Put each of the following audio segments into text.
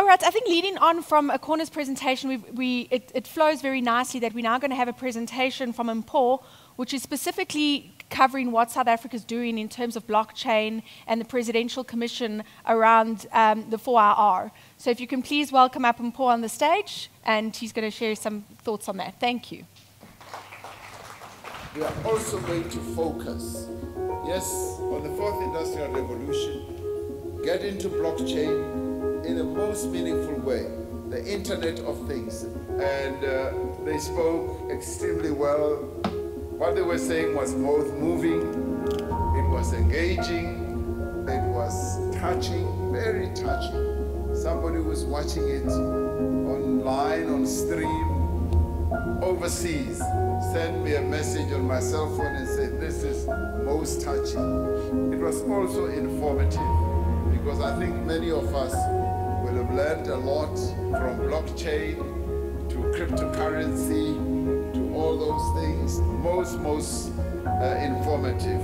All right, I think leading on from Akorna's presentation, we, it, it flows very nicely that we're now going to have a presentation from Mpho, which is specifically covering what South Africa is doing in terms of blockchain and the Presidential Commission around um, the 4IR. So if you can please welcome up Mpho on the stage, and he's going to share some thoughts on that. Thank you. We are also going to focus, yes, on the fourth industrial revolution, get into blockchain in the most meaningful way, the Internet of Things. And uh, they spoke extremely well. What they were saying was both moving, it was engaging, it was touching, very touching. Somebody was watching it online, on stream, overseas sent me a message on my cell phone and said, This is most touching. It was also informative because I think many of us have learned a lot from blockchain to cryptocurrency to all those things. Most, most uh, informative.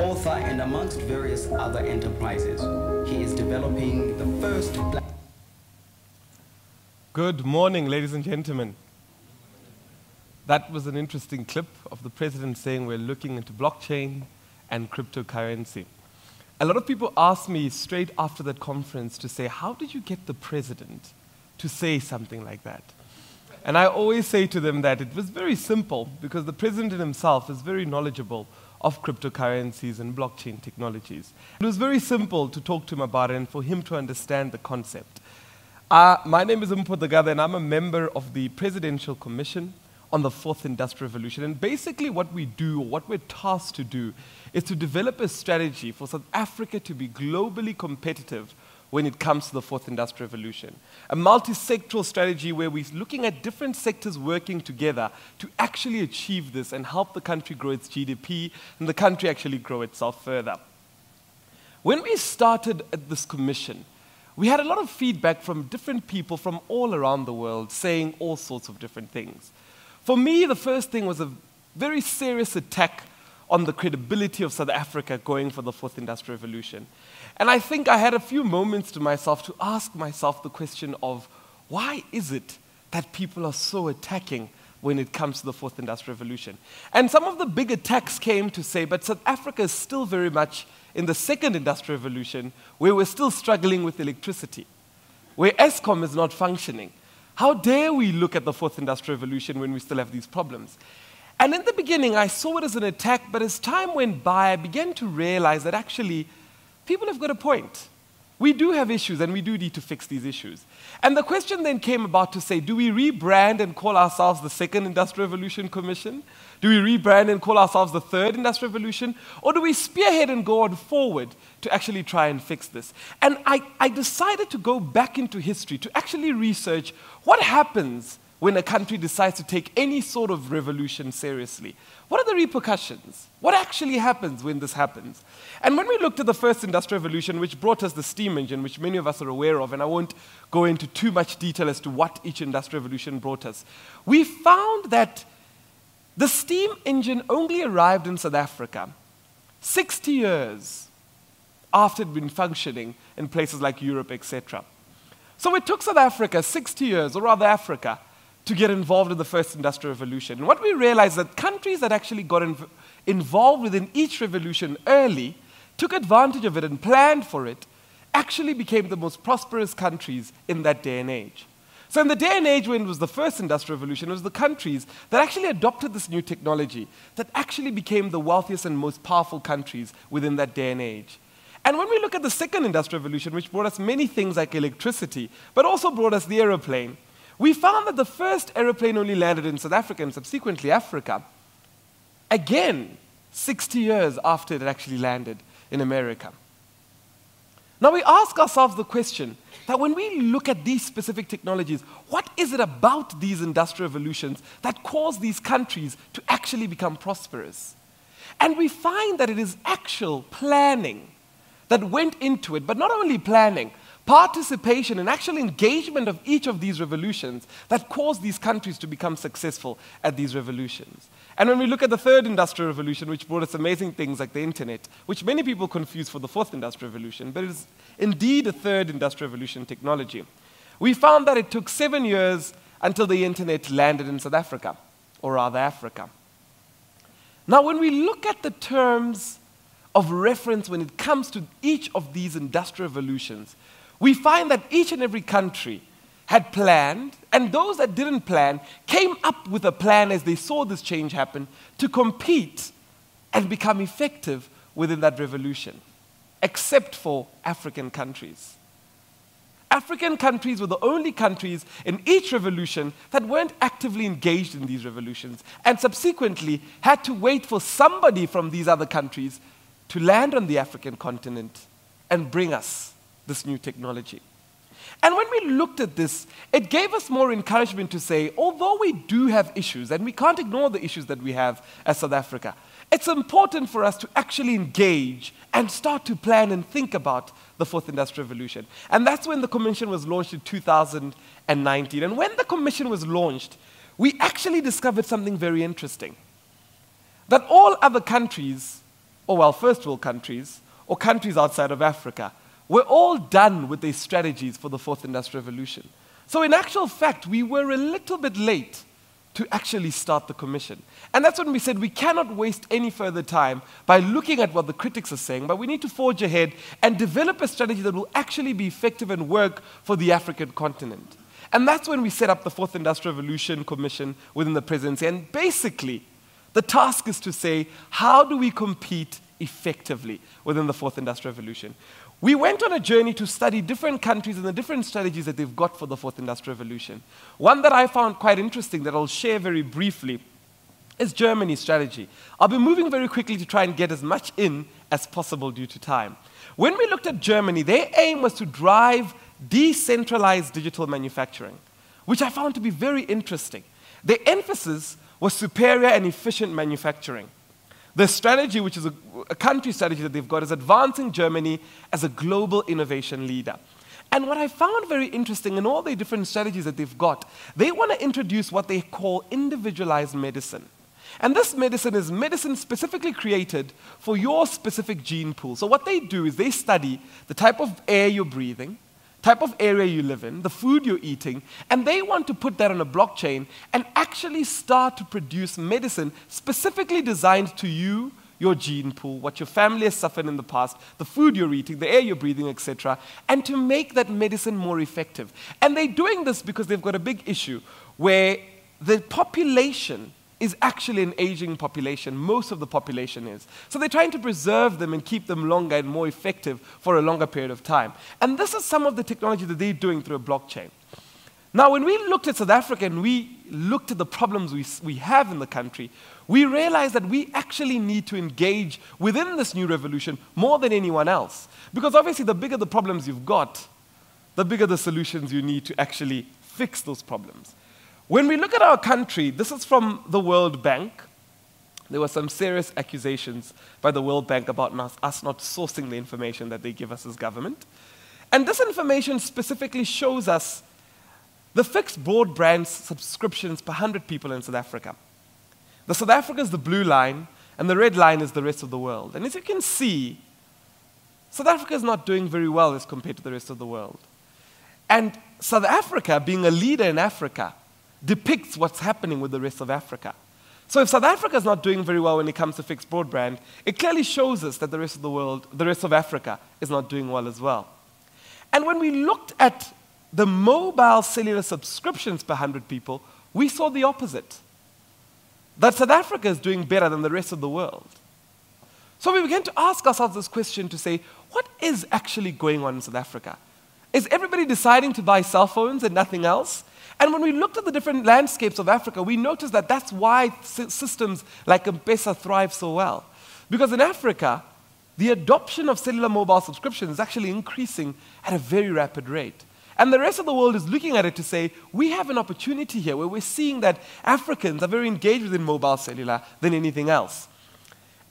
Author and amongst various other enterprises, he is developing the first black. Good morning, ladies and gentlemen. That was an interesting clip of the president saying we're looking into blockchain and cryptocurrency. A lot of people asked me straight after that conference to say, How did you get the president to say something like that? And I always say to them that it was very simple because the president himself is very knowledgeable of cryptocurrencies and blockchain technologies. It was very simple to talk to him about it and for him to understand the concept. Uh, my name is Mpho Dagada, and I'm a member of the Presidential Commission on the fourth industrial revolution. And basically, what we do, or what we're tasked to do, is to develop a strategy for South Africa to be globally competitive when it comes to the fourth industrial revolution. A multi sectoral strategy where we're looking at different sectors working together to actually achieve this and help the country grow its GDP and the country actually grow itself further. When we started at this commission, we had a lot of feedback from different people from all around the world saying all sorts of different things. For me, the first thing was a very serious attack on the credibility of South Africa going for the fourth industrial revolution. And I think I had a few moments to myself to ask myself the question of why is it that people are so attacking when it comes to the fourth industrial revolution? And some of the big attacks came to say, but South Africa is still very much in the second industrial revolution where we're still struggling with electricity, where Eskom is not functioning, how dare we look at the fourth industrial revolution when we still have these problems? And in the beginning, I saw it as an attack, but as time went by, I began to realize that actually people have got a point. We do have issues, and we do need to fix these issues. And the question then came about to say do we rebrand and call ourselves the Second Industrial Revolution Commission? Do we rebrand and call ourselves the Third Industrial Revolution? Or do we spearhead and go on forward to actually try and fix this? And I, I decided to go back into history to actually research what happens when a country decides to take any sort of revolution seriously? What are the repercussions? What actually happens when this happens? And when we looked at the first industrial revolution, which brought us the steam engine, which many of us are aware of, and I won't go into too much detail as to what each industrial revolution brought us, we found that the steam engine only arrived in South Africa 60 years after it had been functioning in places like Europe, etc. So it took South Africa 60 years, or rather Africa, to get involved in the first industrial revolution. And what we realized that countries that actually got inv- involved within each revolution early, took advantage of it and planned for it, actually became the most prosperous countries in that day and age. So, in the day and age when it was the first industrial revolution, it was the countries that actually adopted this new technology that actually became the wealthiest and most powerful countries within that day and age. And when we look at the second industrial revolution, which brought us many things like electricity, but also brought us the aeroplane, we found that the first aeroplane only landed in South Africa and subsequently Africa, again, 60 years after it actually landed in America. Now we ask ourselves the question that when we look at these specific technologies, what is it about these industrial revolutions that cause these countries to actually become prosperous? And we find that it is actual planning that went into it, but not only planning, participation and actual engagement of each of these revolutions that caused these countries to become successful at these revolutions. And when we look at the third industrial revolution, which brought us amazing things like the internet, which many people confuse for the fourth industrial revolution, but it is indeed a third industrial revolution technology. we found that it took seven years until the internet landed in South Africa, or rather Africa. Now, when we look at the terms of reference when it comes to each of these industrial revolutions, we find that each and every country had planned, and those that didn't plan came up with a plan as they saw this change happen to compete and become effective within that revolution, except for African countries. African countries were the only countries in each revolution that weren't actively engaged in these revolutions and subsequently had to wait for somebody from these other countries to land on the African continent and bring us this new technology. And we looked at this, it gave us more encouragement to say, although we do have issues, and we can't ignore the issues that we have as South Africa, it's important for us to actually engage and start to plan and think about the fourth industrial revolution. And that's when the commission was launched in 2019. And when the commission was launched, we actually discovered something very interesting. That all other countries, or well, first world countries, or countries outside of Africa, were all done with their strategies for the fourth industrial revolution. So, in actual fact, we were a little bit late to actually start the commission. And that's when we said we cannot waste any further time by looking at what the critics are saying, but we need to forge ahead and develop a strategy that will actually be effective and work for the African continent. And that's when we set up the Fourth Industrial Revolution Commission within the presidency. And basically, the task is to say, how do we compete effectively within the Fourth Industrial Revolution? We went on a journey to study different countries and the different strategies that they've got for the fourth industrial revolution. One that I found quite interesting that I'll share very briefly is Germany's strategy. I'll be moving very quickly to try and get as much in as possible due to time. When we looked at Germany, their aim was to drive decentralized digital manufacturing, which I found to be very interesting. Their emphasis was superior and efficient manufacturing. The strategy, which is a, a country strategy that they've got, is advancing Germany as a global innovation leader. And what I found very interesting in all the different strategies that they've got, they want to introduce what they call individualized medicine. And this medicine is medicine specifically created for your specific gene pool. So, what they do is they study the type of air you're breathing, type of area you live in, the food you're eating, and they want to put that on a blockchain and actually start to produce medicine specifically designed to you, your gene pool, what your family has suffered in the past, the food you're eating, the air you're breathing, etc., and to make that medicine more effective. And they're doing this because they've got a big issue where the population is actually an aging population. Most of the population is. So they're trying to preserve them and keep them longer and more effective for a longer period of time. And this is some of the technology that they're doing through a blockchain. Now, when we looked at South Africa and we looked at the problems we, we have in the country, we realized that we actually need to engage within this new revolution more than anyone else. Because obviously, the bigger the problems you've got, the bigger the solutions you need to actually fix those problems. When we look at our country, this is from the World Bank. There were some serious accusations by the World Bank about us not sourcing the information that they give us as government. And this information specifically shows us the fixed broadband subscriptions per 100 people in South Africa. The South Africa is the blue line, and the red line is the rest of the world. And as you can see, South Africa is not doing very well as compared to the rest of the world. And South Africa, being a leader in Africa, depicts what's happening with the rest of Africa. So if South Africa is not doing very well when it comes to fixed broadband, it clearly shows us that the rest of the world, the rest of Africa, is not doing well as well. And when we looked at the mobile cellular subscriptions per 100 people, we saw the opposite. That South Africa is doing better than the rest of the world. So we began to ask ourselves this question to say, what is actually going on in South Africa? Is everybody deciding to buy cell phones and nothing else? And when we looked at the different landscapes of Africa, we noticed that that's why systems like M-Pesa thrive so well. Because in Africa, the adoption of cellular mobile subscriptions is actually increasing at a very rapid rate. And the rest of the world is looking at it to say, we have an opportunity here where we're seeing that Africans are very engaged within mobile cellular than anything else.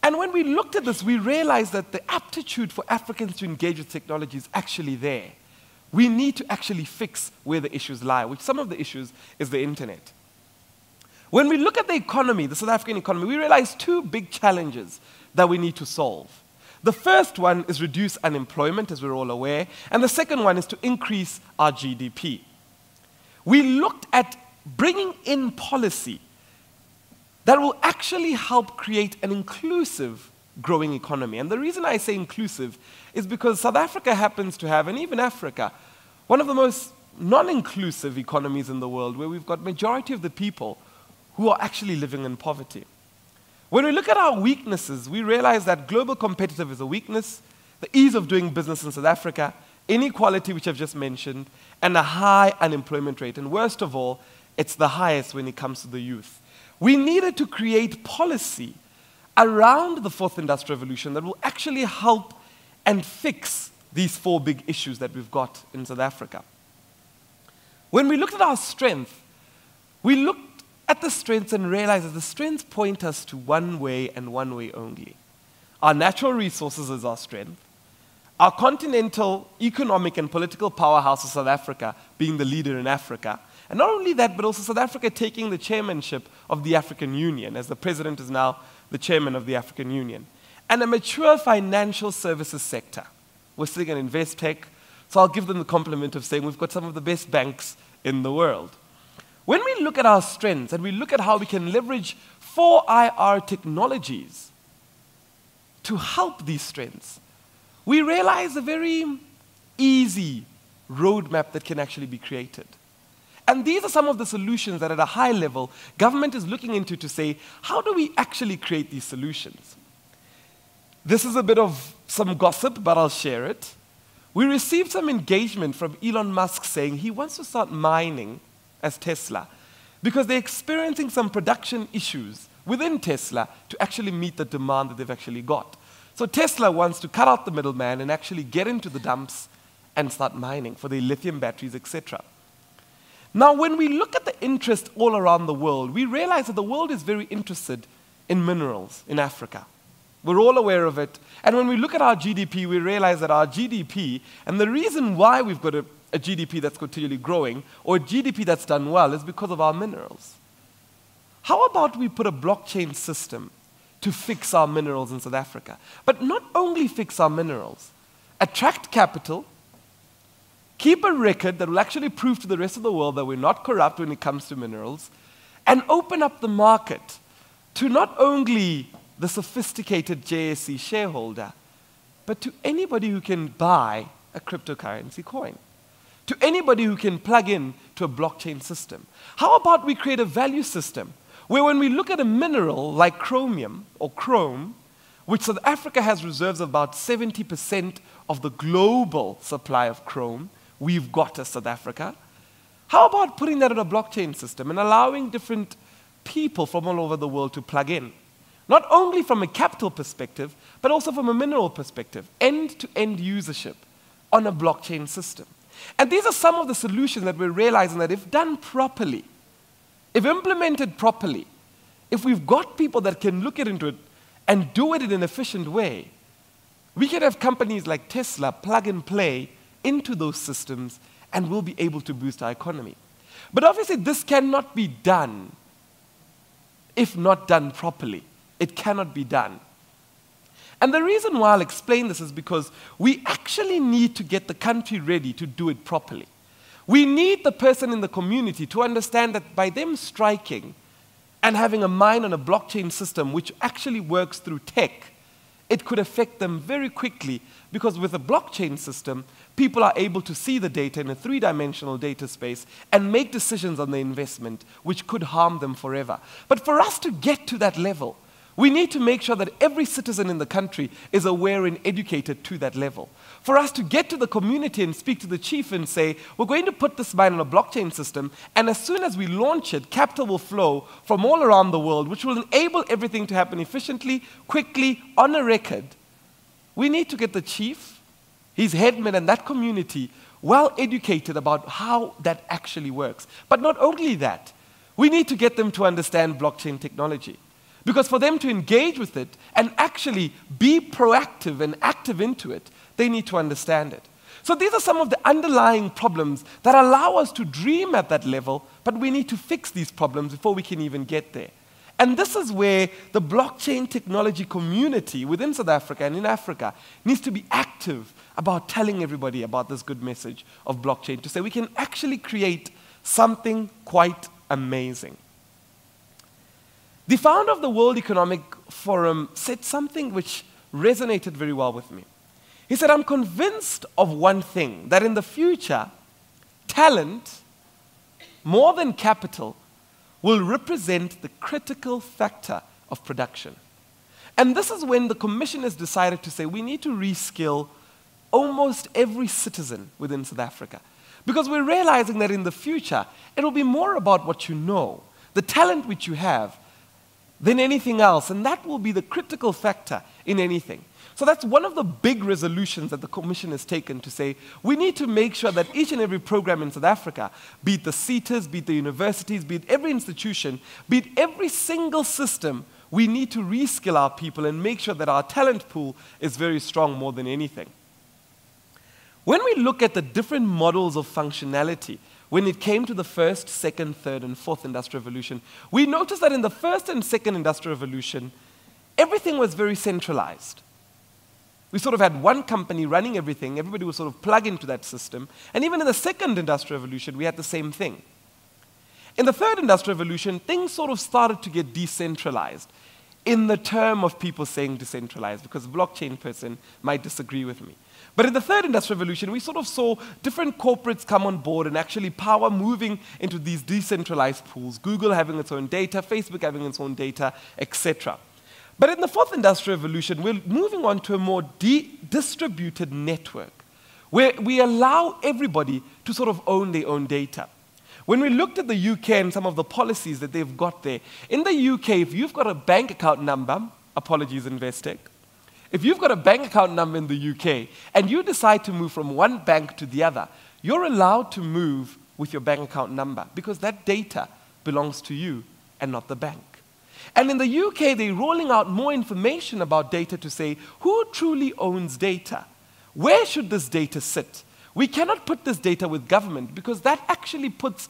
And when we looked at this, we realized that the aptitude for Africans to engage with technology is actually there we need to actually fix where the issues lie, which some of the issues is the internet. When we look at the economy, the South African economy, we realize two big challenges that we need to solve. The first one is reduce unemployment, as we're all aware, and the second one is to increase our GDP. we looked at bringing in policy that will actually help create an inclusive growing economy. And the reason I say inclusive is because South Africa happens to have, and even Africa, one of the most non-inclusive economies in the world where we've got majority of the people who are actually living in poverty. When we look at our weaknesses, we realize that global competitive is a weakness, the ease of doing business in South Africa, inequality, which I've just mentioned, and a high unemployment rate. And worst of all, it's the highest when it comes to the youth. We needed to create policy around the fourth industrial revolution that will actually help and fix these four big issues that we've got in South Africa. When we looked at our strength, we looked at the strengths and realized that the strengths point us to one way and one way only. Our natural resources is our strength. Our continental economic and political powerhouse of South Africa being the leader in Africa. And not only that, but also South Africa taking the chairmanship of the African Union, as the president is now the chairman of the African Union. And a mature financial services sector. We're sitting in Investec, so I'll give them the compliment of saying we've got some of the best banks in the world. When we look at our strengths and we look at how we can leverage 4IR technologies to help these strengths, we realize a very easy roadmap that can actually be created. And these are some of the solutions that, at a high level, government is looking into to say, how do we actually create these solutions? This is a bit of some gossip, but I'll share it. We received some engagement from Elon Musk saying he wants to start mining as Tesla because they're experiencing some production issues within Tesla to actually meet the demand that they've actually got. So Tesla wants to cut out the middleman and actually get into the dumps and start mining for their lithium batteries, etc. Now, when we look at the interest all around the world, we realize that the world is very interested in minerals in Africa. We're all aware of it. And when we look at our GDP, we realize that our GDP, and the reason why we've got a, a GDP that's continually growing, or a GDP that's done well, is because of our minerals. How about we put a blockchain system to fix our minerals in South Africa. But not only fix our minerals, attract capital, keep a record that will actually prove to the rest of the world that we're not corrupt when it comes to minerals, and open up the market to not only the sophisticated JSE shareholder, but to anybody who can buy a cryptocurrency coin, to anybody who can plug in to a blockchain system. How about we create a value system where when we look at a mineral like chromium or chrome, which South Africa has reserves of about 70% of the global supply of chrome, we've got as South Africa. How about putting that in a blockchain system and allowing different people from all over the world to plug in? Not only from a capital perspective, but also from a mineral perspective, end to end usership on a blockchain system. And these are some of the solutions that we're realizing that if done properly, if implemented properly, if we've got people that can look into it and do it in an efficient way, we can have companies like Tesla plug and play into those systems and we'll be able to boost our economy. But obviously, this cannot be done if not done properly. It cannot be done. And the reason why I'll explain this is because we actually need to get the country ready to do it properly. We need the person in the community to understand that by them striking and having a mind on a blockchain system which actually works through tech, it could affect them very quickly because with a blockchain system, people are able to see the data in a three dimensional data space and make decisions on the investment which could harm them forever. But for us to get to that level, we need to make sure that every citizen in the country is aware and educated to that level. For us to get to the community and speak to the chief and say, we're going to put this mine on a blockchain system, and as soon as we launch it, capital will flow from all around the world, which will enable everything to happen efficiently, quickly, on a record. We need to get the chief, his headman, and that community well educated about how that actually works. But not only that, we need to get them to understand blockchain technology. Because for them to engage with it and actually be proactive and active into it, they need to understand it. So these are some of the underlying problems that allow us to dream at that level, but we need to fix these problems before we can even get there. And this is where the blockchain technology community within South Africa and in Africa needs to be active about telling everybody about this good message of blockchain to say we can actually create something quite amazing. The founder of the World Economic Forum said something which resonated very well with me. He said, I'm convinced of one thing that in the future, talent, more than capital, will represent the critical factor of production. And this is when the Commission has decided to say we need to reskill almost every citizen within South Africa. Because we're realizing that in the future, it'll be more about what you know, the talent which you have, than anything else. And that will be the critical factor in anything. So that's one of the big resolutions that the Commission has taken to say we need to make sure that each and every program in South Africa, be it the SETAs, be it the universities, be it every institution, be it every single system, we need to reskill our people and make sure that our talent pool is very strong more than anything. When we look at the different models of functionality, when it came to the first, second, third, and fourth industrial revolution, we noticed that in the first and second industrial revolution, everything was very centralized. We sort of had one company running everything, everybody was sort of plugged into that system. And even in the second industrial revolution, we had the same thing. In the third industrial revolution, things sort of started to get decentralized in the term of people saying decentralized, because a blockchain person might disagree with me. But in the third industrial revolution, we sort of saw different corporates come on board and actually power moving into these decentralized pools, Google having its own data, Facebook having its own data, etc. But in the fourth industrial revolution, we're moving on to a more distributed network where we allow everybody to sort of own their own data. When we looked at the UK and some of the policies that they've got there, in the UK, if you've got a bank account number, apologies, Investec, if you've got a bank account number in the UK and you decide to move from one bank to the other, you're allowed to move with your bank account number because that data belongs to you and not the bank. And in the UK, they're rolling out more information about data to say who truly owns data? Where should this data sit? We cannot put this data with government because that actually puts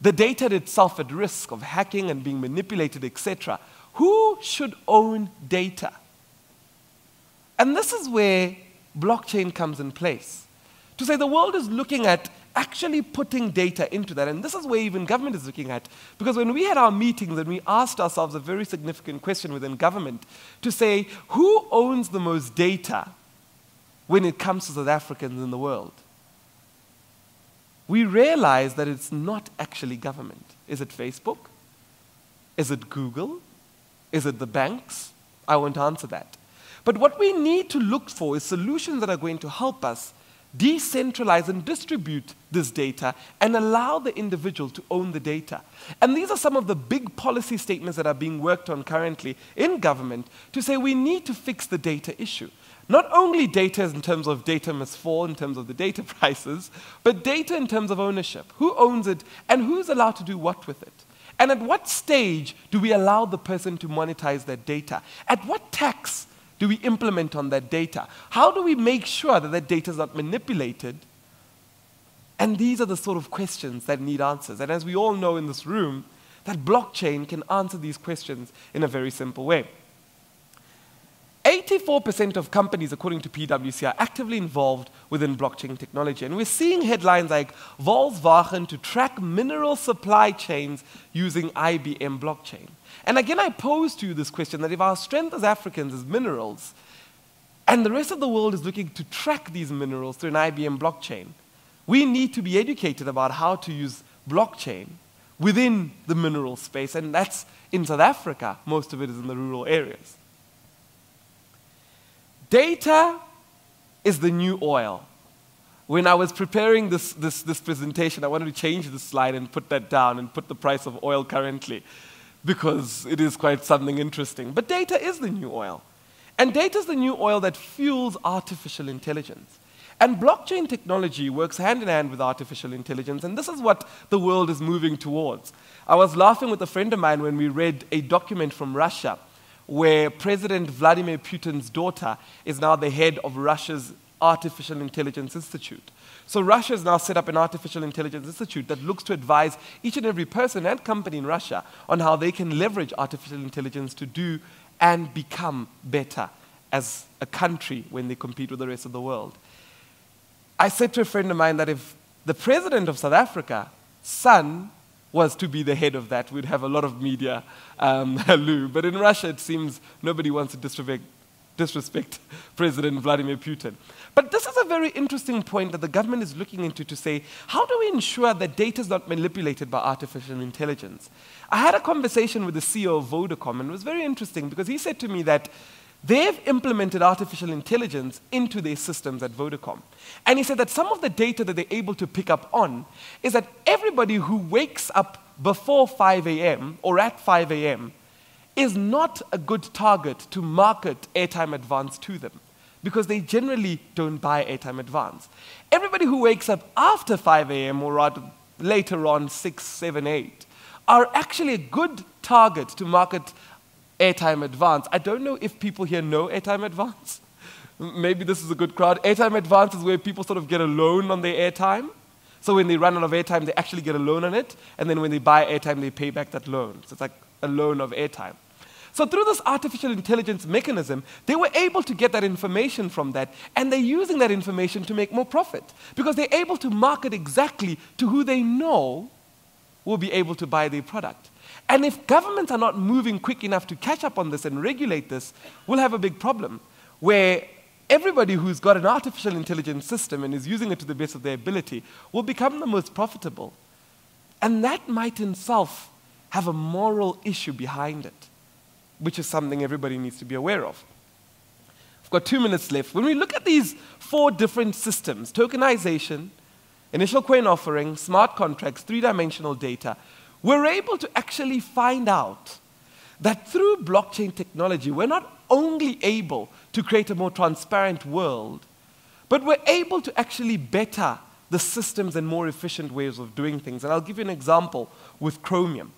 the data itself at risk of hacking and being manipulated, etc. Who should own data? And this is where blockchain comes in place. To say the world is looking at actually putting data into that. And this is where even government is looking at. Because when we had our meetings and we asked ourselves a very significant question within government to say, who owns the most data when it comes to South Africans in the world? We realize that it's not actually government. Is it Facebook? Is it Google? Is it the banks? I won't answer that. But what we need to look for is solutions that are going to help us decentralize and distribute this data and allow the individual to own the data. And these are some of the big policy statements that are being worked on currently in government to say we need to fix the data issue. Not only data in terms of data must fall in terms of the data prices, but data in terms of ownership. Who owns it and who's allowed to do what with it? And at what stage do we allow the person to monetize that data? At what tax do we implement on that data? How do we make sure that that data is not manipulated? And these are the sort of questions that need answers. And as we all know in this room, that blockchain can answer these questions in a very simple way. 84% of companies, according to PwC, are actively involved within blockchain technology. And we're seeing headlines like Volkswagen to track mineral supply chains using IBM blockchain. And again, I pose to you this question that if our strength as Africans is minerals, and the rest of the world is looking to track these minerals through an IBM blockchain, we need to be educated about how to use blockchain within the mineral space. And that's in South Africa, most of it is in the rural areas. Data is the new oil. When I was preparing this, this, this presentation, I wanted to change the slide and put that down and put the price of oil currently because it is quite something interesting. But data is the new oil. And data is the new oil that fuels artificial intelligence. And blockchain technology works hand in hand with artificial intelligence, and this is what the world is moving towards. I was laughing with a friend of mine when we read a document from Russia where President Vladimir Putin's daughter is now the head of Russia's Artificial Intelligence Institute. So Russia has now set up an artificial intelligence institute that looks to advise each and every person and company in Russia on how they can leverage artificial intelligence to do and become better as a country when they compete with the rest of the world. I said to a friend of mine that if the president of South Africa son was to be the head of that, we'd have a lot of media um. But in Russia, it seems nobody wants to disrespect, disrespect President Vladimir Putin. But this is a very interesting point that the government is looking into to say, how do we ensure that data is not manipulated by artificial intelligence? I had a conversation with the CEO of Vodacom, and it was very interesting because he said to me that they've implemented artificial intelligence into their systems at Vodacom. And he said that some of the data that they're able to pick up on is that everybody who wakes up before 5 a.m. or at 5 a.m. is not a good target to market airtime advance to them because they generally don't buy airtime advance. Everybody who wakes up after 5 a.m. or rather later on 6, 7, 8 are actually a good target to market airtime advance. I don't know if people here know airtime advance. Maybe this is a good crowd. Airtime advance is where people sort of get a loan on their airtime. So when they run out of airtime, they actually get a loan on it. And then when they buy airtime, they pay back that loan. So it's like a loan of airtime. So through this artificial intelligence mechanism, they were able to get that information from that, and they're using that information to make more profit because they're able to market exactly to who they know will be able to buy their product. And if governments are not moving quick enough to catch up on this and regulate this, we'll have a big problem where everybody who's got an artificial intelligence system and is using it to the best of their ability will become the most profitable. And that might in itself have a moral issue behind it which is something everybody needs to be aware of. I've got two minutes left. When we look at these four different systems tokenization, initial coin offering, smart contracts, three dimensional data we're able to actually find out that through blockchain technology, we're not only able to create a more transparent world, but we're able to actually better the systems and more efficient ways of doing things. And I'll give you an example with Chromium.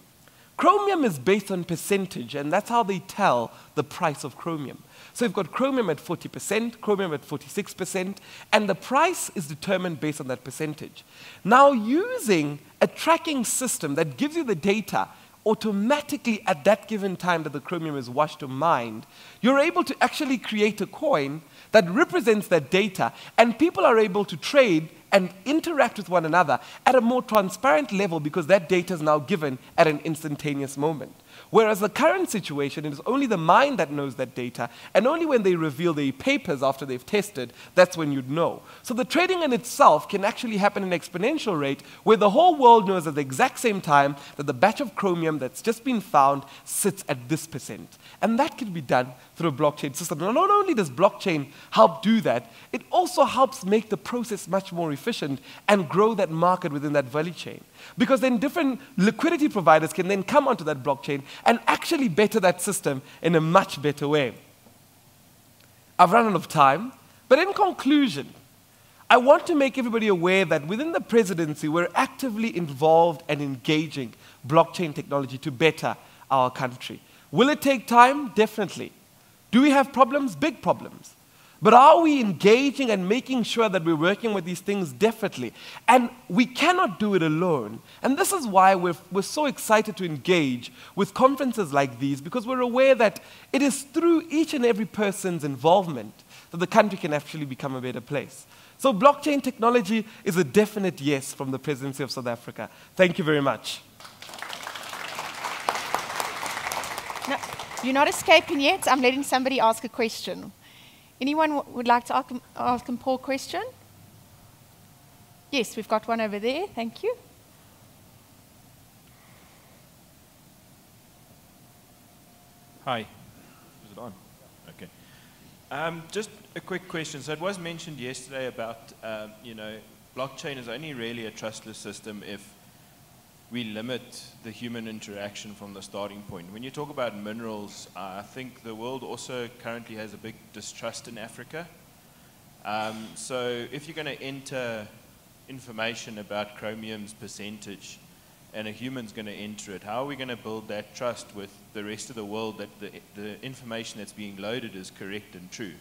Chromium is based on percentage, and that's how they tell the price of chromium. So you've got chromium at 40%, chromium at 46%, and the price is determined based on that percentage. Now, using a tracking system that gives you the data automatically at that given time that the chromium is washed or mined, you're able to actually create a coin that represents that data, and people are able to trade and interact with one another at a more transparent level because that data is now given at an instantaneous moment. Whereas the current situation, it is only the mind that knows that data, and only when they reveal the papers after they've tested, that's when you'd know. So the trading in itself can actually happen at an exponential rate, where the whole world knows at the exact same time that the batch of chromium that's just been found sits at this percent. And that can be done through a blockchain system. Now, not only does blockchain help do that, it also helps make the process much more efficient and grow that market within that value chain. Because then different liquidity providers can then come onto that blockchain and actually better that system in a much better way. I've run out of time, but in conclusion, I want to make everybody aware that within the presidency, we're actively involved and engaging blockchain technology to better our country. Will it take time? Definitely. Do we have problems? Big problems. But are we engaging and making sure that we're working with these things differently? And we cannot do it alone. And this is why we're, we're so excited to engage with conferences like these because we're aware that it is through each and every person's involvement that the country can actually become a better place. So, blockchain technology is a definite yes from the presidency of South Africa. Thank you very much. No, you're not escaping yet. I'm letting somebody ask a question. Anyone would like to ask, ask Mpho a question? Yes, we've got one over there. Thank you. Hi. Is it on? Okay. Um, just a quick question. So it was mentioned yesterday about, um, you know, blockchain is only really a trustless system if we limit the human interaction from the starting point. When you talk about minerals, uh, I think the world also currently has a big distrust in Africa. Um, so if you're going to enter information about chromium's percentage and a human's going to enter it, how are we going to build that trust with the rest of the world that the, the information that's being loaded is correct and true?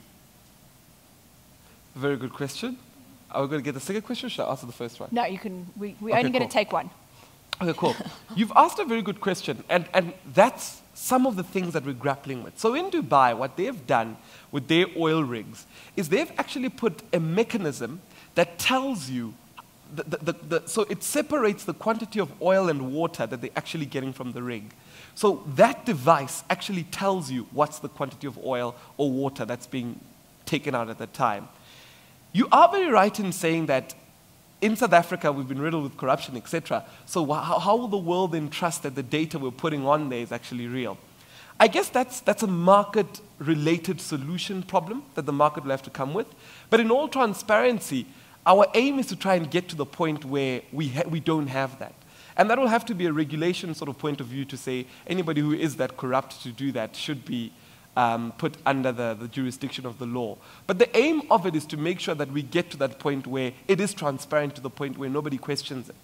Very good question. Are we going to get the second question? Should I answer the first one? No, you can. We, we're Okay, only going to take one. Okay, cool. You've asked a very good question, and, and that's some of the things that we're grappling with. So in Dubai, what they've done with their oil rigs is they've actually put a mechanism that tells you the, the, the, so it separates the quantity of oil and water that they're actually getting from the rig. So that device actually tells you what's the quantity of oil or water that's being taken out at the time. You are very right in saying that in South Africa we've been riddled with corruption, etc. So how, how will the world then trust that the data we're putting on there is actually real? I guess that's, that's a market related solution problem that the market will have to come with. But in all transparency, our aim is to try and get to the point where we, we don't have that. And that will have to be a regulation sort of point of view to say anybody who is that corrupt to do that should be um, put under the, the jurisdiction of the law. But the aim of it is to make sure that we get to that point where it is transparent to the point where nobody questions it.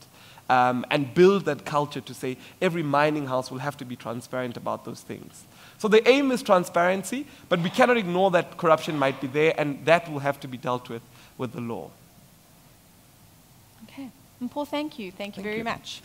Um, and build that culture to say every mining house will have to be transparent about those things. So the aim is transparency, but we cannot ignore that corruption might be there, and that will have to be dealt with with the law. Okay. Mpho, thank you. Thank you Thank very you. much.